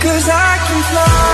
Cause I can fly,